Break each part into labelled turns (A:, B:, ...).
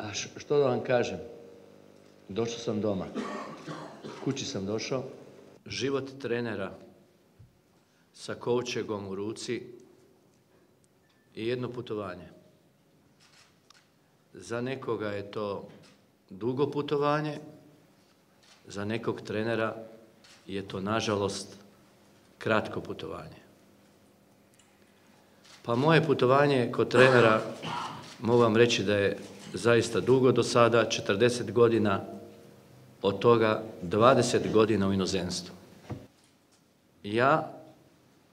A: A što da vam kažem? Došao sam doma. Kući sam došao. Život trenera sa kovčegom u ruci i jedno putovanje. Za nekoga je to dugo putovanje, za nekog trenera je to nažalost kratko putovanje. Pa moje putovanje kod trenera mogu vam reći da je zaista dugo do sada, 40 godina, od toga 20 godina u inozemstvu. Ja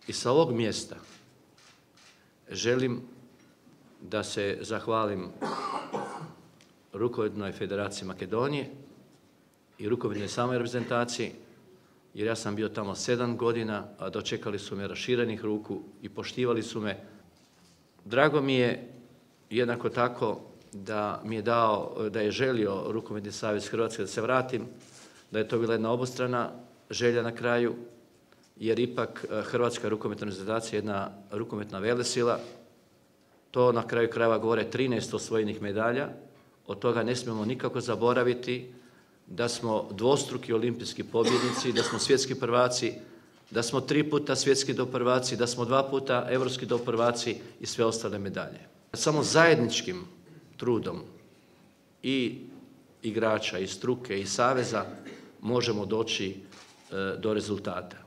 A: i sa ovog mjesta želim da se zahvalim Rukovodnoj federaciji Makedonije i rukovodnoj samoj reprezentaciji, jer ja sam bio tamo sedam godina, a dočekali su me raširenih ruku i poštivali su me. Drago mi je jednako tako da mi je dao, da je želio Rukometni savez Hrvatske da se vratim, da je to bila jedna obostrana želja na kraju, jer ipak e, Hrvatska rukometna reprezentacija je jedna rukometna velesila. To na kraju krajeva govore 13 osvojenih medalja. Od toga ne smijemo nikako zaboraviti da smo dvostruki olimpijski pobjednici, da smo svjetski prvaci, da smo tri puta svjetski doprvaci, da smo dva puta europski doprvaci i sve ostale medalje. Samo zajedničkim trudom i igrača, i struke, i saveza možemo doći e, do rezultata.